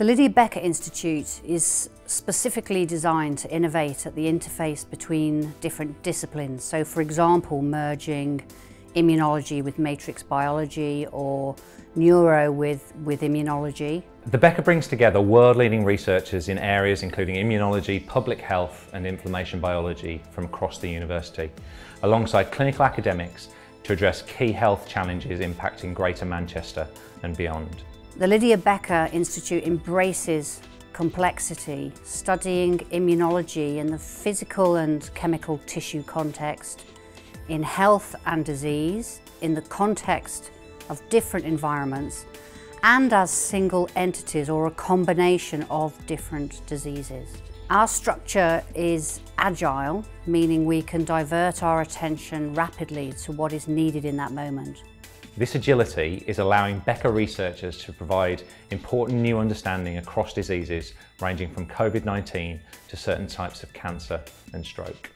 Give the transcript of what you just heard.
The Lydia Becker Institute is specifically designed to innovate at the interface between different disciplines. So for example, merging immunology with matrix biology or neuro with, with immunology. The Becker brings together world-leading researchers in areas including immunology, public health and inflammation biology from across the university, alongside clinical academics to address key health challenges impacting Greater Manchester and beyond. The Lydia Becker Institute embraces complexity, studying immunology in the physical and chemical tissue context, in health and disease, in the context of different environments, and as single entities or a combination of different diseases. Our structure is agile, meaning we can divert our attention rapidly to what is needed in that moment. This agility is allowing Becker researchers to provide important new understanding across diseases ranging from COVID-19 to certain types of cancer and stroke.